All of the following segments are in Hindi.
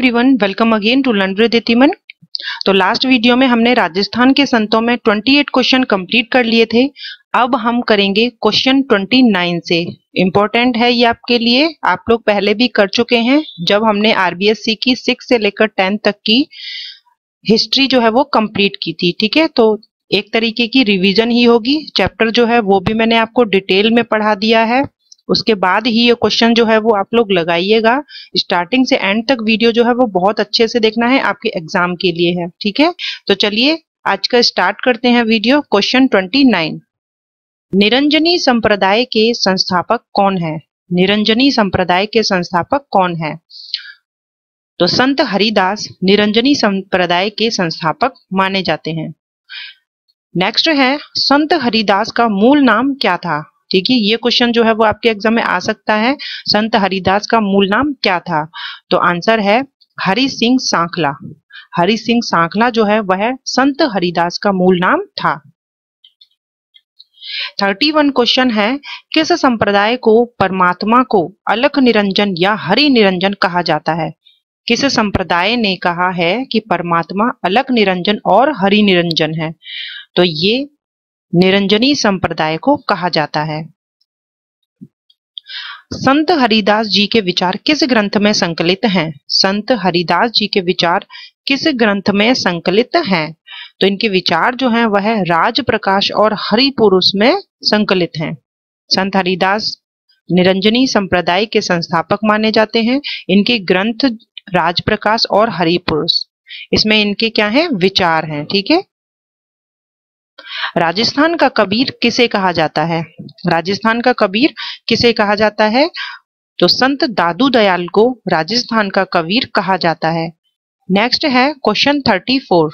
Everyone welcome again to with तो लास्ट वीडियो में हमने राजस्थान के संतों में 28 क्वेश्चन कंप्लीट कर लिए थे। अब हम करेंगे क्वेश्चन 29 से। इम्पोर्टेंट है ये आपके लिए। आप लोग पहले भी कर चुके हैं। जब हमने आरबीएससी की सिक्स से लेकर टेंथ तक की हिस्ट्री जो है वो कंप्लीट की थी, ठीक है? तो एक तरीके की रिवीजन ही होगी। चैप्टर जो है वो भी मैंने आपको डिटेल में पढ़ा दिया है। उसके बाद ही ये क्वेश्चन जो है वो आप लोग लगाइएगा। स्टार्टिंग से एंड तक वीडियो जो है वो बहुत अच्छे से देखना है, आपके एग्ज़ाम के लिए है, ठीक है? तो चलिए, आज का स्टार्ट करते हैं video question twenty nine Niranjani संप्रदाय के संस्थापक कौन है? निरंजनी संप्रदाय के संस्थापक कौन है? तो संत हरिदास निरंजनी संप्रदाय के संस्थापक माने जाते हैं। नेक्स्ट है, संत हरिदास का मूल नाम क्या था? ठीक है, ये क्वेश्चन जो है वो आपके एग्ज़ाम में आ सकता है। संत हरिदास का मूल नाम क्या था? तो आंसर है हरि सिंह सांखला। हरि सिंह सांखला जो है, वह संत हरिदास का मूल नाम था। थर्टी वन क्वेश्चन है, किस संप्रदाय को परमात्मा को अलख निरंजन या हरि निरंजन कहा जाता है? किस संप्रदाय ने कहा है कि परमात्मा अलख निरंजन और हरि निरंजन है? तो ये निरंजनी संप्रदाय को कहा जाता है। संत हरिदास जी के विचार किस ग्रंथ में संकलित हैं? संत हरिदास जी के विचार किस ग्रंथ में संकलित हैं? तो इनके विचार जो हैं, वह राज प्रकाश और हरि पुरुष में संकलित हैं। संत हरिदास निरंजनी संप्रदाय के संस्थापक माने जाते हैं। इनके ग्रंथ राज प्रकाश और हरि पुरुष इसमें इनके क्या हैं? विचार हैं, ठीक है? राजस्थान का कबीर किसे कहा जाता है? राजस्थान का कबीर किसे कहा जाता है? तो संत दादू दयाल को राजस्थान का कबीर कहा जाता है। नेक्स्ट है क्वेश्चन थर्टी फोर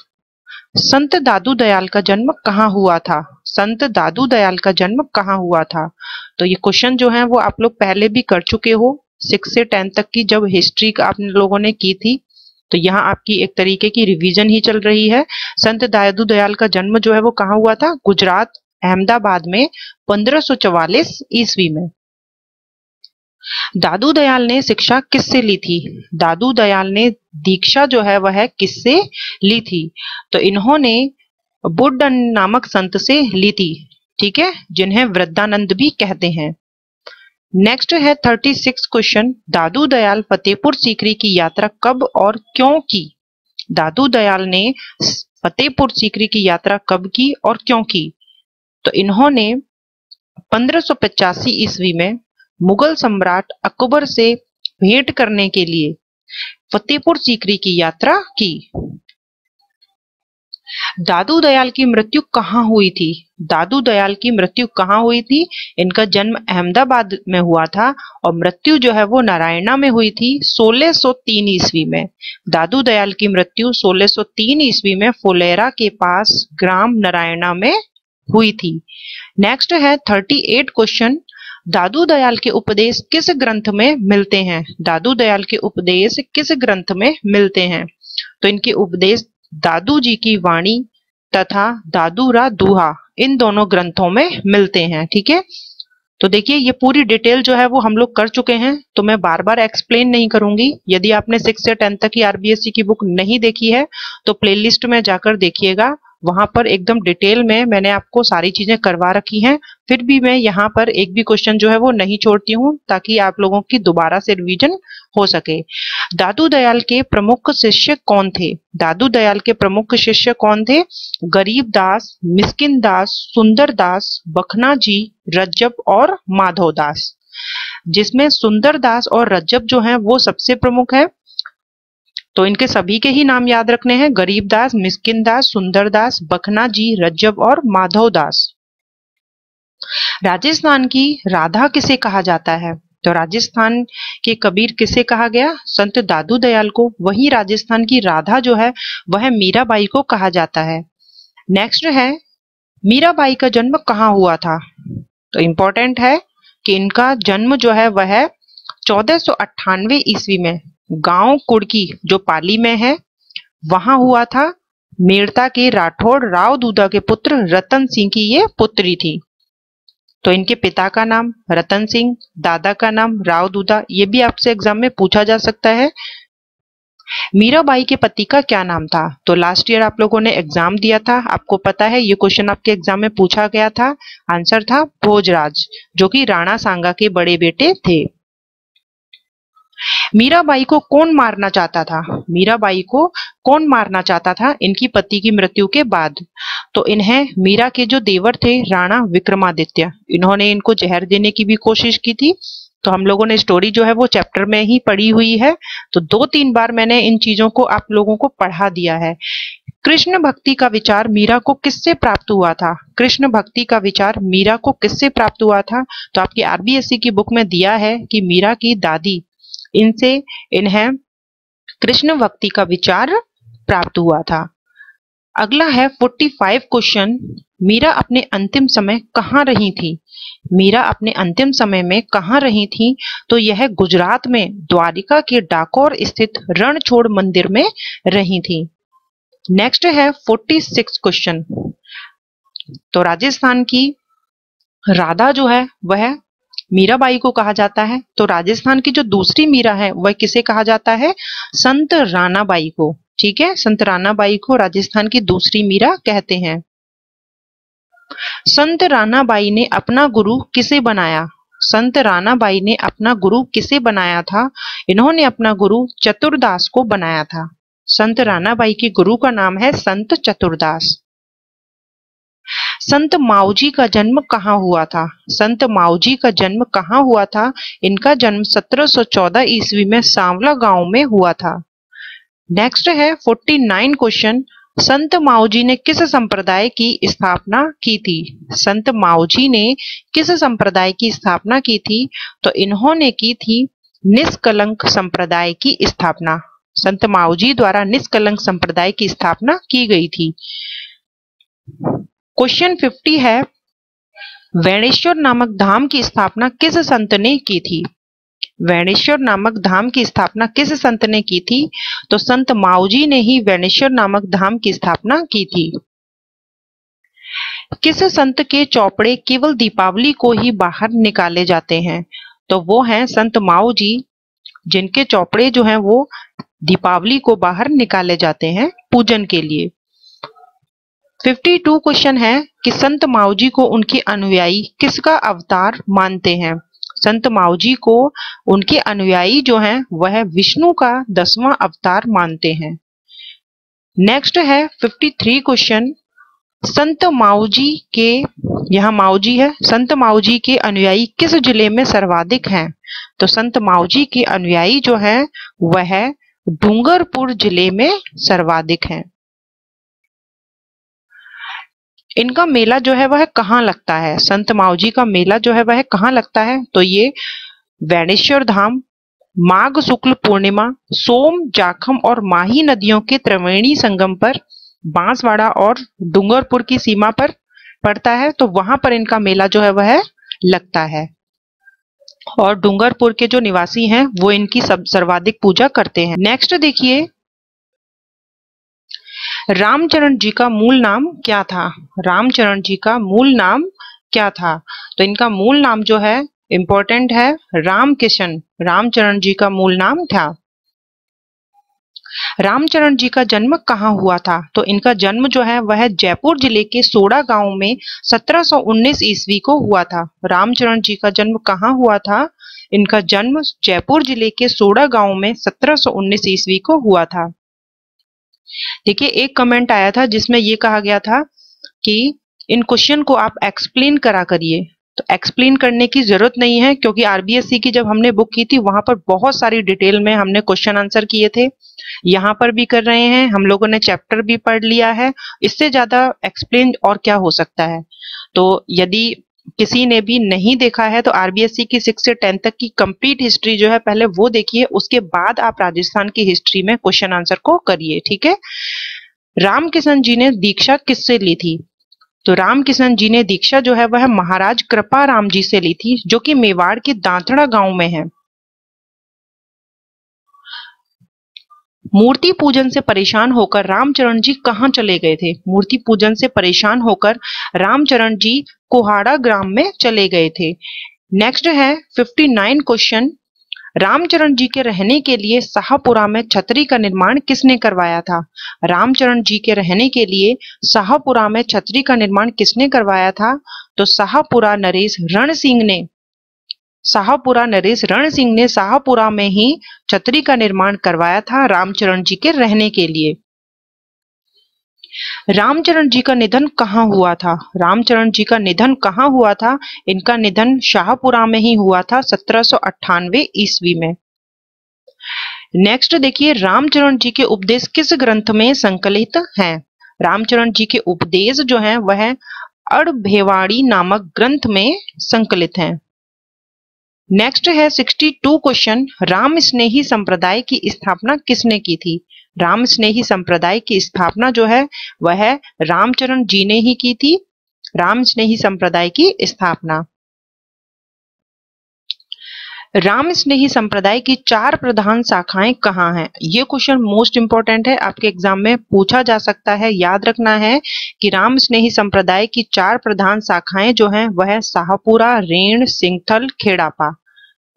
संत दादू दयाल का जन्म कहाँ हुआ था? संत दादू दयाल का जन्म कहाँ हुआ था? तो ये क्वेश्चन जो है वो आप लोग पहले भी कर चुके हो। सिक्स से टेंथ तक की जब हिस्ट्री आप लोगों ने की थी तो यहाँ आपकी एक तरीके की रिवीजन ही चल रही है। संत दादू दयाल का जन्म जो है वो कहाँ हुआ था? गुजरात, अहमदाबाद में 1544 ईस्वी में। दादू दयाल ने शिक्षा किससे ली थी? दादू दयाल ने दीक्षा जो है वह किससे ली थी? तो इन्होंने बुद्ध नामक संत से ली थी, ठीक है? जिन्हें वृद्धानंद भी कहते हैं। नेक्स्ट है thirty six question Dadu Dayal Fatehpur Sikri की यात्रा कब और क्यों की? दादू दयाल ने फतेहपुर सीकरी की यात्रा कब की और क्यों की? तो इन्होंने 1585 ईस्वी में मुगल सम्राट अकबर से भेंट करने के लिए फतेहपुर सीकरी की यात्रा की। दादू दयाल की मृत्यु कहाँ हुई थी? दादू दयाल की मृत्यु कहाँ हुई थी? इनका जन्म अहमदाबाद में हुआ था और मृत्यु जो है वो नारायणा में हुई थी 1603 ईस्वी में। दादू दयाल की मृत्यु 1603 ईस्वी में फुलेरा के पास ग्राम नारायणा में हुई थी। नेक्स्ट है 38 क्वेश्चन दादू दयाल के उपदेश किस ग्रंथ में मिलते हैं? दादू दयाल के उपदेश किस ग्रंथ में मिलते हैं? तो इनके उपदेश दादू जी की वाणी तथा दादू रा दुहा, इन दोनों ग्रंथों में मिलते हैं, ठीक है? तो देखिए, ये पूरी डिटेल जो है वो हम लोग कर चुके हैं तो मैं बार बार एक्सप्लेन नहीं करूँगी। यदि आपने सिक्स से टेंथ तक की आरबीएससी की बुक नहीं देखी है तो प्लेलिस्ट में जाकर देखिएगा। वहाँ पर एकदम डिटेल में मैंने आपको सारी चीज़ें करवा रखी हैं। फिर भी मैं यहाँ पर एक भी क्वेश्चन जो है वो नहीं छोड़ती हूँ, ताकि आप लोगों की दोबारा से रिवीजन हो सके। दादू दयाल के प्रमुख शिष्य कौन थे? दादू दयाल के प्रमुख शिष्य कौन थे? गरीब दास, मिस्किन दास, सुंदर दास, बखना जी, रज्जब और माधव दास। जिसमें सुंदर दास और रज्जब जो है वो सबसे प्रमुख है। तो इनके सभी के ही नाम याद रखने हैं। गरीब दास, मिस्किन दास, सुंदर दास, बखना जी रज्जब और माधव दास। राजस्थान की राधा किसे कहा जाता है? तो राजस्थान के कबीर किसे कहा गया? संत दादू दयाल को। वही राजस्थान की राधा जो है, वह मीराबाई को कहा जाता है। नेक्स्ट है, मीराबाई का जन्म कहाँ हुआ था? तो इंपॉर्टेंट है कि इनका जन्म जो है, वह चौदह ईस्वी में। गाँव कुड़की, जो पाली में है, वहाँ हुआ था मेड़ता के राठौड़ राव दूधा के पुत्र रतन सिंह की ये पुत्री थी। तो इनके पिता का नाम रतन सिंह, दादा का नाम राव दूधा ये भी आपसे एग्ज़ाम में पूछा जा सकता है। मीराबाई के पति का क्या नाम था? तो लास्ट ईयर आप लोगों ने एग्ज़ाम दिया था। आपको पता है, ये क्वेश्चन आपके एग्ज़ाम में पूछा गया था। आंसर था भोजराज, जो कि राणा सांगा के बड़े बेटे थे। मीराबाई को कौन मारना चाहता था? मीराबाई को कौन मारना चाहता था? इनकी पति की मृत्यु के बाद। तो इन्हें मीरा के जो देवर थे, राणा विक्रमादित्य, इन्होंने इनको जहर देने की भी कोशिश की थी। तो हम लोगों ने स्टोरी जो है वो चैप्टर में ही पढ़ी हुई है। तो दो तीन बार मैंने इन चीज़ों को आप लोगों को पढ़ा दिया है। कृष्ण भक्ति का विचार मीरा को किससे प्राप्त हुआ था? कृष्ण भक्ति का विचार मीरा को किससे प्राप्त हुआ था? तो आपकी आरबीएससी की बुक में दिया है कि मीरा की दादी इनसे इन्हें कृष्ण भक्ति का विचार प्राप्त हुआ था। अगला है 45 क्वेश्चन मीरा अपने अंतिम समय कहाँ रही थी? मीरा अपने अंतिम समय में कहाँ रही थी? तो यह गुजरात में द्वारिका के डाकोर स्थित रणछोड़ मंदिर में रही थी। नेक्स्ट है 46 क्वेश्चन तो राजस्थान की राधा जो है, वह मीराबाई को कहा जाता है। तो राजस्थान की जो दूसरी मीरा है, वह किसे कहा जाता है? संत रानाबाई को। ठीक है? संत रानाबाई को राजस्थान की दूसरी मीरा कहते हैं। संत रानाबाई ने अपना गुरु किसे बनाया? संत रानाबाई ने अपना गुरु किसे बनाया था? इन्होंने अपना गुरु चतुर्दास को बनाया था। संत रानाबाई के गुरु का नाम है संत चतुरदास। संत माऊजी का जन्म कहाँ हुआ था? संत माऊजी का जन्म कहाँ हुआ था? इनका जन्म 1714 ईस्वी में सांवला गाँव में हुआ था। नेक्स्ट है 49 क्वेश्चन संत माऊजी ने किस संप्रदाय की स्थापना की थी? संत माऊजी ने किस संप्रदाय की स्थापना की थी? तो इन्होंने की थी निष्कलंक संप्रदाय की स्थापना। संत माऊजी द्वारा निष्कलंक संप्रदाय की स्थापना की गई थी। क्वेश्चन 50 है, वैणेश्वर नामक धाम की स्थापना किस संत ने की थी? वैणेश्वर नामक धाम की स्थापना किस संत ने की थी? तो संत माऊजी ने ही वैणेश्वर नामक धाम की स्थापना की थी। किस संत के चौपड़े केवल दीपावली को ही बाहर निकाले जाते हैं? तो वो हैं संत माऊ जी जिनके चौपड़े जो हैं वो दीपावली को बाहर निकाले जाते हैं पूजन के लिए। 52 क्वेश्चन है कि संत माऊजी को उनके अनुयायी किसका अवतार मानते हैं? संत माऊजी को उनके अनुयायी जो हैं, वह विष्णु का दसवां अवतार मानते हैं। नेक्स्ट है 53 क्वेश्चन संत माऊजी के, यहाँ माऊजी है, संत माऊजी के अनुयायी किस ज़िले में सर्वाधिक हैं? तो संत माऊजी के अनुयायी जो हैं, वह डूंगरपुर ज़िले में सर्वाधिक हैं। इनका मेला जो है वह कहाँ लगता है? संत माऊजी का मेला जो है वह कहाँ लगता है? तो ये वैणेश्वर धाम, माघ शुक्ल पूर्णिमा, सोम जाखम और माही नदियों के त्रिवेणी संगम पर बांसवाड़ा और डूंगरपुर की सीमा पर पड़ता है तो वहाँ पर इनका मेला जो है वह लगता है। और डूंगरपुर के जो निवासी हैं, वो इनकी सब सर्वाधिक पूजा करते हैं। नेक्स्ट देखिए रामचरण जी का मूल नाम क्या था? रामचरण जी का मूल नाम क्या था? तो इनका मूल नाम जो है इंपॉर्टेंट है राम किशन रामचरण जी का मूल नाम था। रामचरण जी का जन्म कहाँ हुआ था? तो इनका जन्म जो है, वह जयपुर ज़िले के सोडा गाँव में 1719 ईस्वी को हुआ था। रामचरण जी का जन्म कहाँ हुआ था? इनका जन्म जयपुर ज़िले के सोडा गाँव में 1719 ईस्वी को हुआ था। देखिए, एक कमेंट आया था जिसमें ये कहा गया था कि इन क्वेश्चन को आप एक्सप्लेन करा करिए। तो एक्सप्लेन करने की ज़रूरत नहीं है क्योंकि आरबीएससी की जब हमने बुक की थी, वहाँ पर बहुत सारी डिटेल में हमने क्वेश्चन आंसर किए थे। यहाँ पर भी कर रहे हैं, हम लोगों ने चैप्टर भी पढ़ लिया है। इससे ज़्यादा एक्सप्लेन और क्या हो सकता है? तो यदि किसी ने भी नहीं देखा है तो आरबीएससी की सिक्स से टेंथ तक की कंप्लीट हिस्ट्री जो है पहले वो देखिए, उसके बाद आप राजस्थान की हिस्ट्री में क्वेश्चन आंसर को करिए, ठीक है? रामकिशन जी ने दीक्षा किससे ली थी? तो रामकिशन जी ने दीक्षा जो है, वह महाराज कृपा राम जी से ली थी, जो कि मेवाड़ के दांतड़ा गाँव में है। मूर्ति पूजन से परेशान होकर रामचरण जी कहाँ चले गए थे? मूर्ति पूजन से परेशान होकर रामचरण जी कोहाड़ा ग्राम में चले गए थे। नेक्स्ट है 59 क्वेश्चन रामचरण जी के रहने के लिए शाहपुरा में छतरी का निर्माण किसने करवाया था? रामचरण जी के रहने के लिए शाहपुरा में छतरी का निर्माण किसने करवाया था? तो शाहपुरा नरेश रण सिंह ने। शाहपुरा नरेश रण सिंह ने शाहपुरा में ही छतरी का निर्माण करवाया था रामचरण जी के रहने के लिए। रामचरण जी का निधन कहाँ हुआ था? रामचरण जी का निधन कहाँ हुआ था? इनका निधन शाहपुरा में ही हुआ था सत्रह ईस्वी में। नेक्स्ट देखिए, रामचरण जी के उपदेश किस ग्रंथ में संकलित हैं? रामचरण जी के उपदेश जो हैं, वह अड़भेवाड़ी नामक ग्रंथ में संकलित हैं। नेक्स्ट है 62 क्वेश्चन राम स्नेही संप्रदाय की स्थापना किसने की थी? राम स्नेही संप्रदाय की स्थापना जो है, वह रामचरण जी ने ही की थी। राम स्नेही संप्रदाय की स्थापना। राम स्नेही संप्रदाय की चार प्रधान शाखाएँ कहाँ हैं? ये क्वेश्चन मोस्ट इंपॉर्टेंट है। आपके एग्ज़ाम में पूछा जा सकता है, याद रखना है कि राम स्नेही संप्रदाय की चार प्रधान शाखाएँ जो हैं, वह है शाहपुरा, रेण, सिंगथल, खेड़ापा।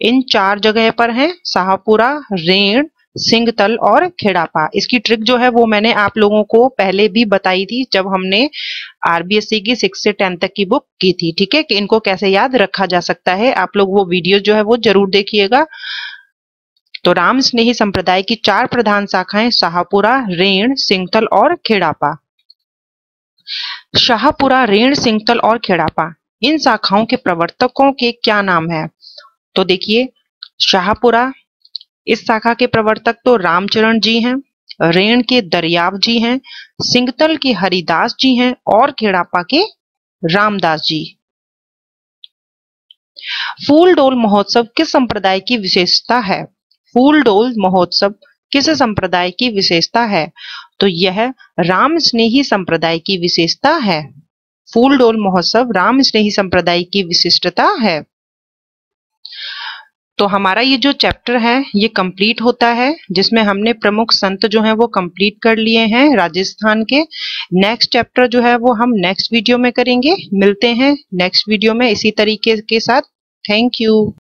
इन चार जगह पर हैं, शाहपुरा, रेण सिंगतल और खेड़ापा। इसकी ट्रिक जो है वो मैंने आप लोगों को पहले भी बताई थी जब हमने आरबीएससी की सिक्स से टेंथ तक की बुक की थी, ठीक है? कि इनको कैसे याद रखा जा सकता है। आप लोग वो वीडियो जो है वो ज़रूर देखिएगा। तो राम स्नेही संप्रदाय की चार प्रधान शाखाएँ शाहपुरा, रेण, सिंगतल और खेड़ापा। शाहपुरा, रेण, सिंगतल और खेड़ापा। इन शाखाओं के प्रवर्तकों के क्या नाम है? तो देखिए, शाहपुरा इस शाखा के प्रवर्तक तो रामचरण जी हैं, रेण के दरियाव जी हैं, सिंगतल के हरिदास जी हैं और खेड़ापा के रामदास जी। फूल डोल महोत्सव किस संप्रदाय की विशेषता है? फूल डोल महोत्सव किस संप्रदाय की विशेषता है? तो यह राम स्नेही संप्रदाय की विशेषता है। फूल डोल महोत्सव राम स्नेही संप्रदाय की विशिष्टता है। तो हमारा ये जो चैप्टर है, ये कंप्लीट होता है, जिसमें हमने प्रमुख संत जो है वो कंप्लीट कर लिए हैं राजस्थान के। नेक्स्ट चैप्टर जो है वो हम नेक्स्ट वीडियो में करेंगे। मिलते हैं नेक्स्ट वीडियो में इसी तरीके के साथ। Thank you